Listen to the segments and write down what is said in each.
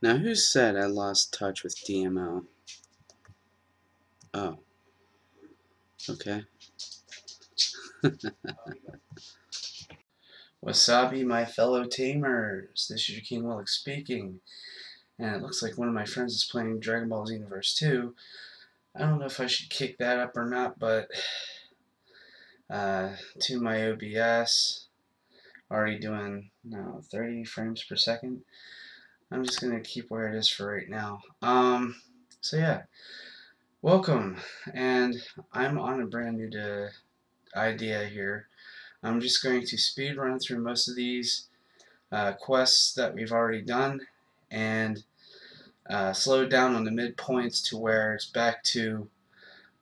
Now, who said I lost touch with DMO? Oh. Okay. Wasabi, my fellow tamers. This is your King Willex speaking. And it looks like one of my friends is playing Dragon Ball Xenoverse 2. I don't know if I should kick that up or not, but uh, to my OBS, already doing no 30 frames per second. I'm just gonna keep where it is for right now. Um, so yeah, welcome, and I'm on a brand new to idea here. I'm just going to speed run through most of these uh, quests that we've already done, and uh, slow down on the midpoints to where it's back to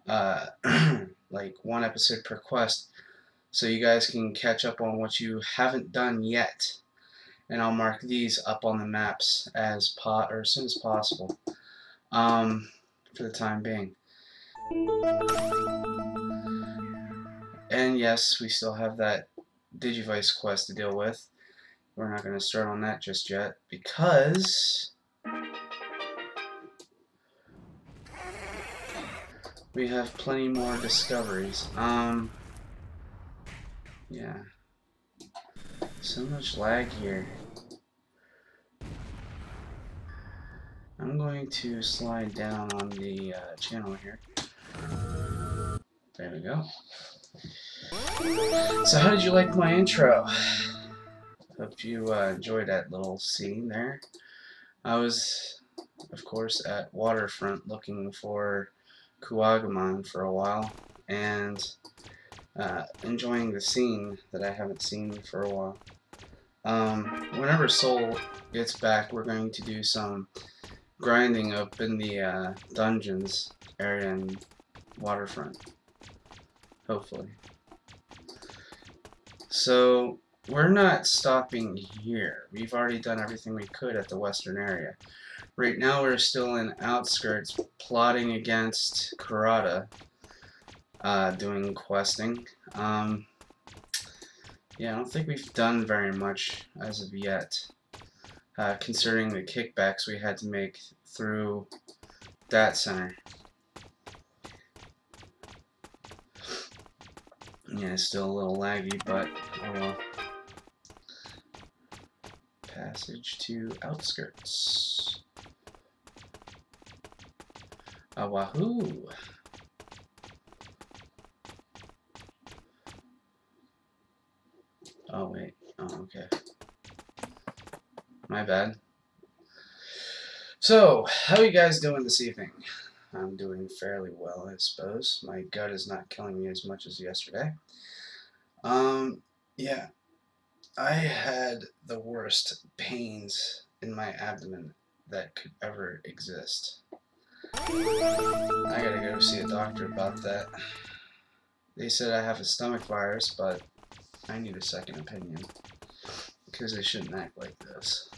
uh, like one episode per quest, so you guys can catch up on what you haven't done yet and I'll mark these up on the maps as pot or as soon as possible um, for the time being. And yes, we still have that Digivice quest to deal with. We're not going to start on that just yet because we have plenty more discoveries. Um, yeah. So much lag here. I'm going to slide down on the uh, channel here. There we go. So how did you like my intro? Hope you uh, enjoyed that little scene there. I was, of course, at Waterfront looking for Kuwagamon for a while, and uh, enjoying the scene that I haven't seen for a while. Um, whenever Soul gets back, we're going to do some grinding up in the uh, dungeons area in Waterfront. Hopefully. So, we're not stopping here. We've already done everything we could at the western area. Right now we're still in outskirts plotting against Kurata, uh, doing questing. Um, yeah, I don't think we've done very much as of yet, uh, considering the kickbacks we had to make through that center. Yeah, it's still a little laggy, but oh well. Passage to outskirts. Ah, Oh, wait. Oh, okay. My bad. So, how are you guys doing this evening? I'm doing fairly well, I suppose. My gut is not killing me as much as yesterday. Um, yeah. I had the worst pains in my abdomen that could ever exist. I gotta go see a doctor about that. They said I have a stomach virus, but I need a second opinion. Because they shouldn't act like this.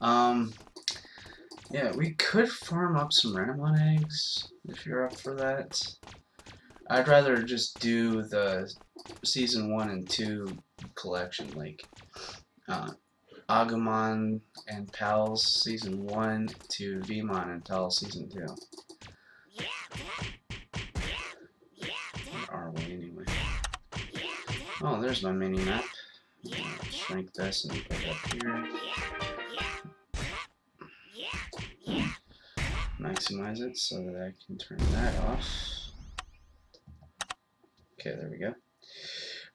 Um, yeah, we could farm up some Renamon eggs, if you're up for that. I'd rather just do the Season 1 and 2 collection, like uh, Agumon and Pals Season 1 to Veemon and Pals Season 2. Or are we anyway? Oh, there's my mini map. Shrink this and put it up here. Maximize it so that I can turn that off. Okay, there we go.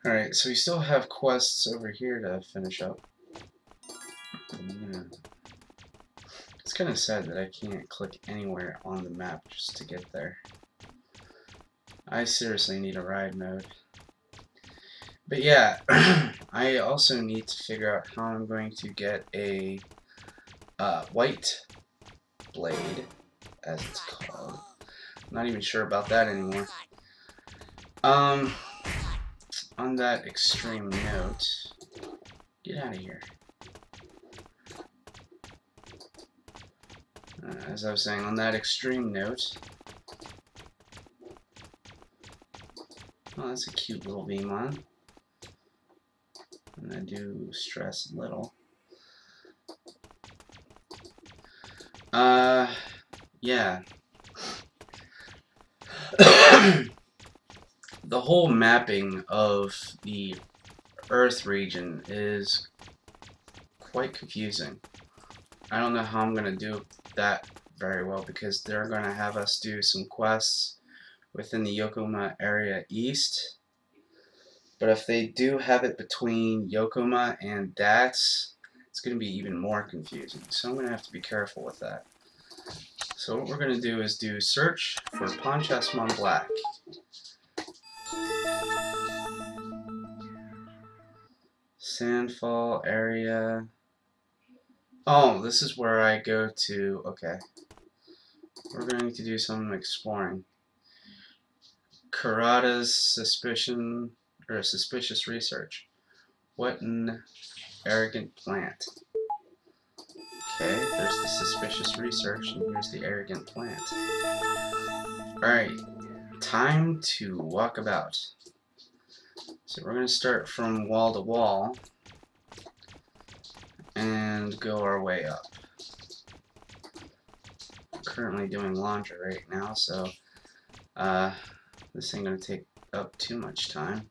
Alright, so we still have quests over here to finish up. It's kind of sad that I can't click anywhere on the map just to get there. I seriously need a ride mode. But yeah, I also need to figure out how I'm going to get a uh, white blade, as it's called. I'm not even sure about that anymore. Um, on that extreme note, get out of here. Uh, as I was saying, on that extreme note, oh, that's a cute little Veemon and I do stress a little. Uh, yeah. the whole mapping of the Earth region is quite confusing. I don't know how I'm going to do that very well because they're going to have us do some quests within the Yokohama area east. But if they do have it between Yokohama and Dats, it's going to be even more confusing. So I'm going to have to be careful with that. So what we're going to do is do search for PawnChessmon Black. Sandfall area. Oh, this is where I go to, okay. We're going to do some exploring. Kurata's suspicion, or suspicious research. What an arrogant plant. Okay, there's the suspicious research, and here's the arrogant plant. Alright, time to walk about. So we're going to start from wall to wall and go our way up. I'm currently doing laundry right now, so uh, this ain't going to take up too much time.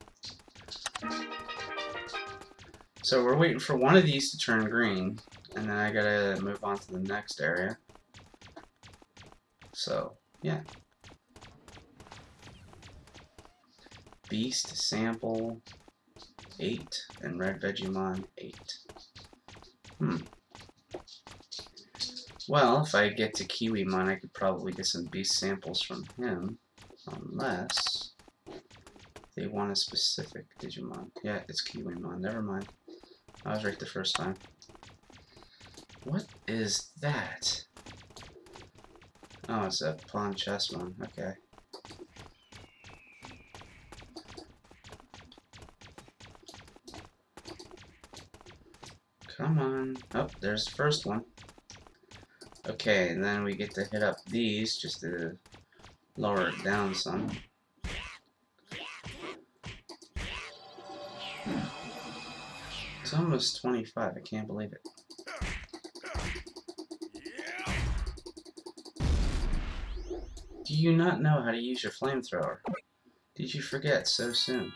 So we're waiting for one of these to turn green, and then I gotta move on to the next area. So, yeah. Beast sample 8 and Red Vegemon 8. Hmm. Well, if I get to Kiwimon, I could probably get some beast samples from him. Unless they want a specific Digimon. Yeah, it's Kiwimon. Never mind. I was right the first time. What is that? Oh, it's a PawnChessmon. Okay. Come on. Oh, there's the first one. Okay, and then we get to hit up these just to lower it down some. It's almost 25, I can't believe it. Do you not know how to use your flamethrower? Did you forget so soon?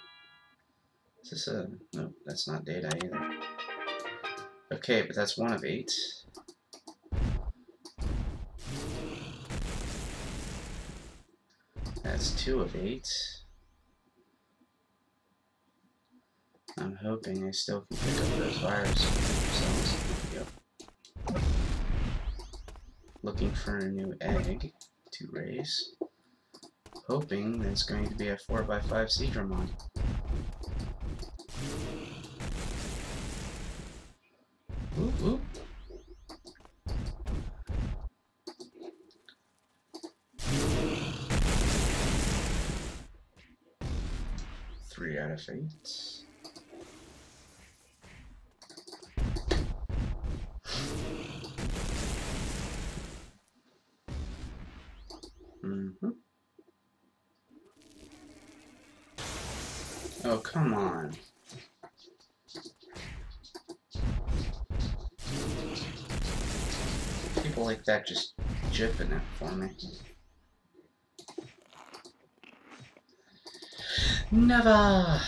Is this a... No, that's not data either. Okay, but that's one of eight. That's two of eight. I'm hoping I still can pick up those. Yep. Looking for a new egg to raise. Hoping there's going to be a 4x5 Seadramon. Ooh, ooh. Three out of eight. Oh, come on. That just jipping it for me. Never!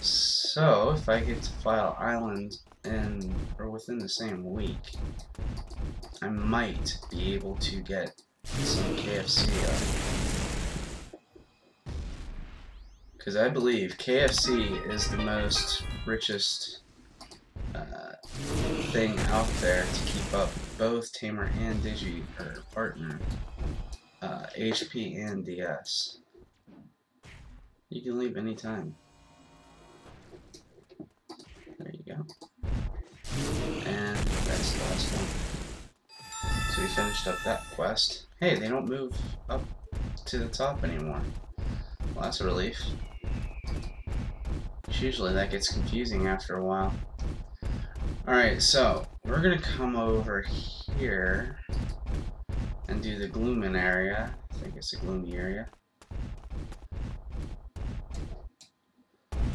So, if I get to File Island in, or within the same week, I might be able to get some KFC. Because I believe KFC is the most richest thing out there to keep up both Tamer and Digi, or partner, uh, HP and DS. You can leave anytime. There you go. And that's the last one. So we finished up that quest. Hey, they don't move up to the top anymore. Well, that's a relief. Usually that gets confusing after a while. Alright, so we're gonna come over here and do the Gloomin area. I think it's a gloomy area.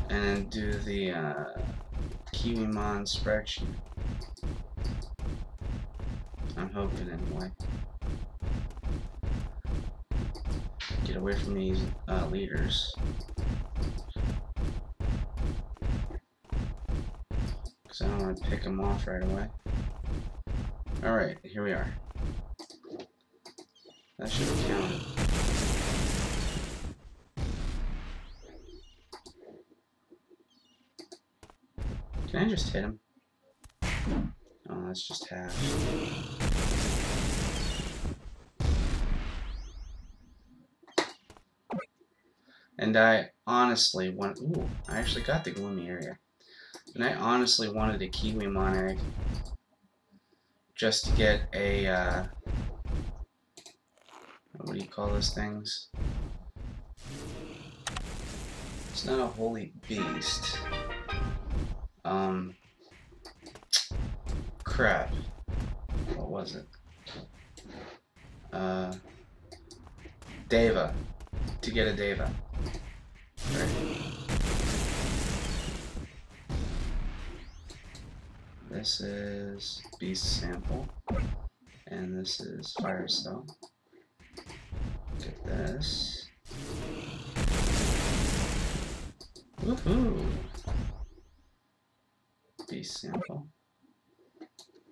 And do the uh, Kiwimon spreadsheet. I'm hoping anyway. Get away from these uh, leaders. Because I don't want to pick them off right away. Alright, here we are. That should counted. Can I just hit him? Oh, that's just half. And I honestly want. Ooh, I actually got the gloomy area. And I honestly wanted a Kiwi egg just to get a. Uh, what do you call those things? It's not a holy beast. Um. Crap. What was it? Uh. Deva. To get a Deva. Right. This is Beast Sample. And this is Firestone. Get this. Woohoo! Beast Sample.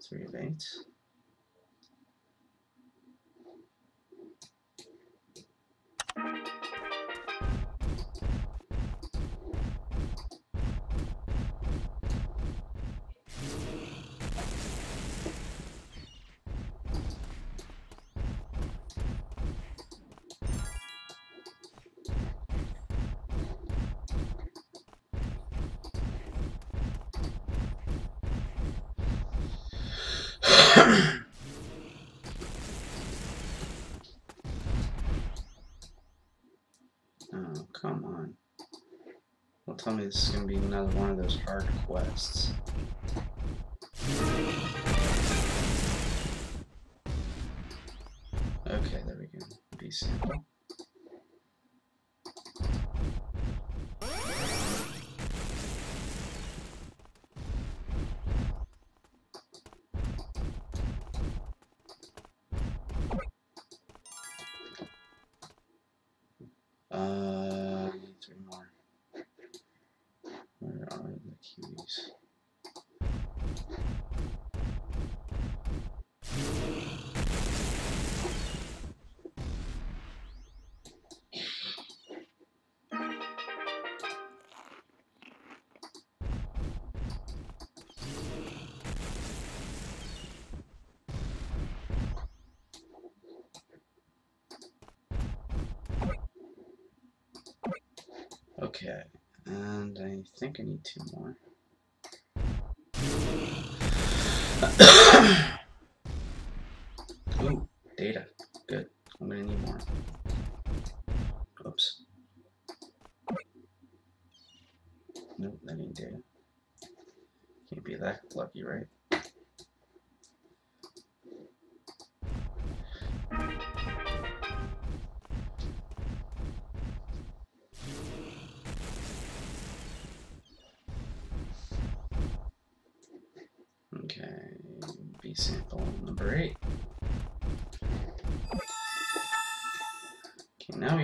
Three of eight. Oh, come on. Don't tell me this is going to be another one of those hard quests. Uh, Okay, and I think I need two more. Ooh, data. Good. I'm gonna need more. Oops. Nope, that ain't data. Can't be that lucky, right?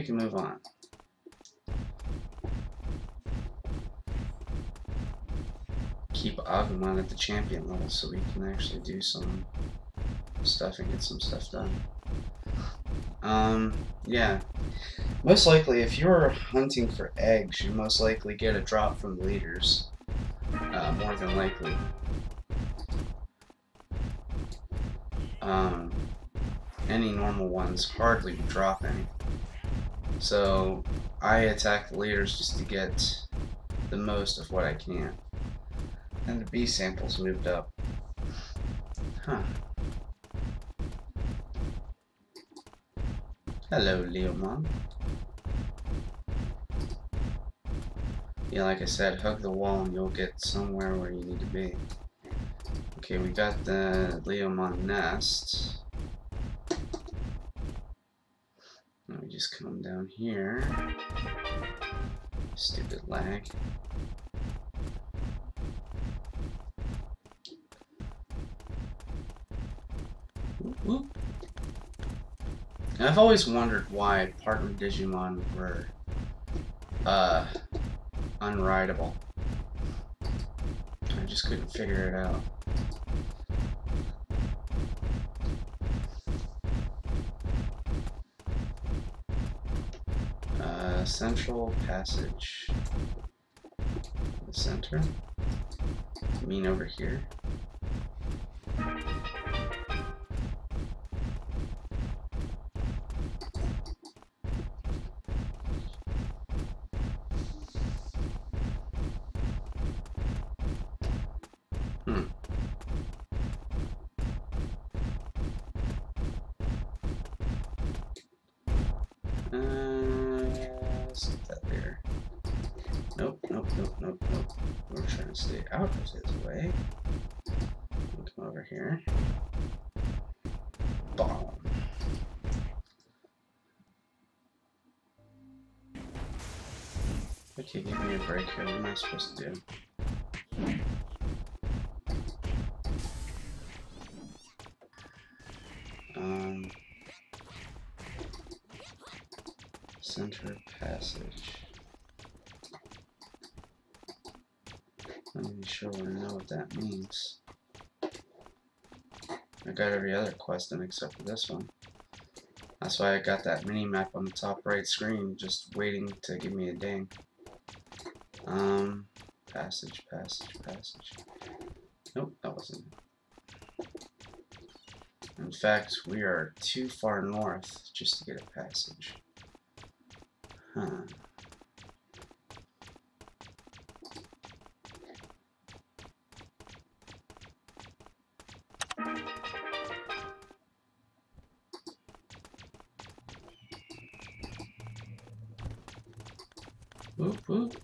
Can move on. Keep Agumon at the champion level so we can actually do some stuff and get some stuff done. Um, yeah. Most likely, if you're hunting for eggs, you most likely get a drop from the leaders. Uh, more than likely. um, any normal ones hardly drop any. So I attack the leaders just to get the most of what I can. And the B samples moved up. Huh. Hello, Leomon. Yeah, like I said, hug the wall and you'll get somewhere where you need to be. Okay, we got the Leomon nest. Let me just come down here. Stupid lag. whoop. I've always wondered why partner Digimon were uh, unrideable. I just couldn't figure it out. Uh, central passage. The center. I mean over here. Hmm. Uh, out of his way. Come over here. Bomb. Okay, give me a break here. What am I supposed to do? Um, center passage. Not even sure what I know what that means. I got every other quest in except for this one. That's why I got that mini map on the top right screen, just waiting to give me a ding. Um, passage, passage, passage. Nope, that wasn't it. In fact, we are too far north just to get a passage. Huh. Whoop, whoop.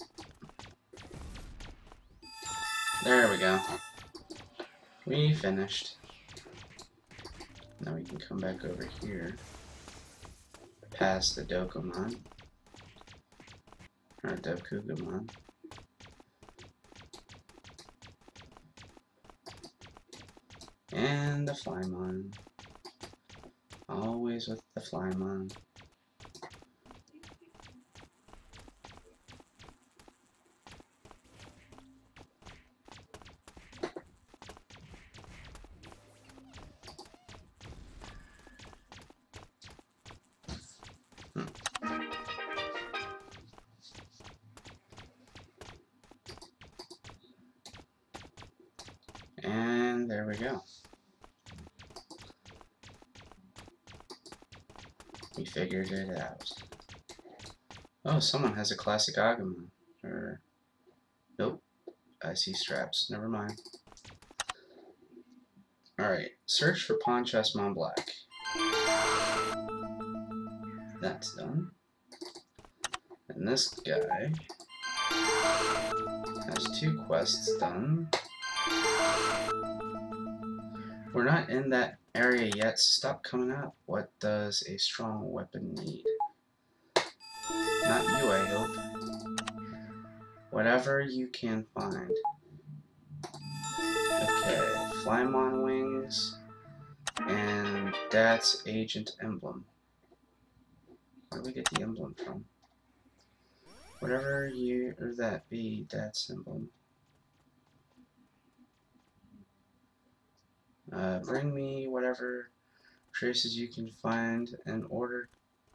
There we go. We finished. Now we can come back over here. Past the Dokkumon. Or Dokugumon. And the Flymon. Always with the Flymon. There we go. We figured it out. Oh, someone has a classic Agumon. Or, nope. I see straps. Never mind. Alright, search for PawnChessmon Black. That's done. And this guy has two quests done. We're not in that area yet. Stop coming out. What does a strong weapon need? Not you, I hope. Whatever you can find. Okay, Flymon wings, and that's Agent Emblem. Where do we get the emblem from? Whatever you or that be, that's emblem. Uh, bring me whatever traces you can find in order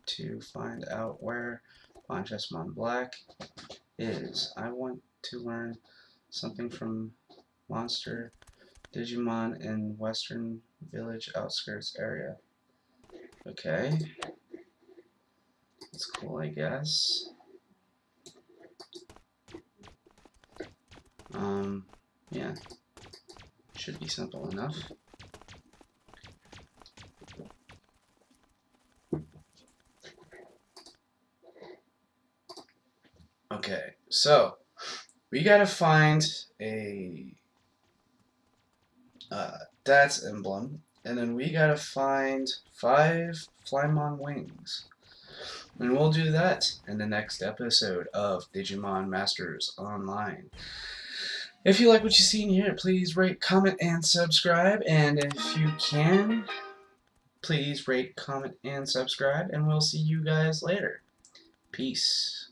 to find out where PawnChessmon Black is. I want to learn something from Monster Digimon in Western Village outskirts area. Okay. That's cool, I guess. Um, yeah. Should be simple enough. Okay, so we gotta find a uh, that's emblem, and then we gotta find five Flymon wings. And we'll do that in the next episode of Digimon Masters Online. If you like what you see in here, please rate, comment, and subscribe. And if you can, please rate, comment, and subscribe, and we'll see you guys later. Peace.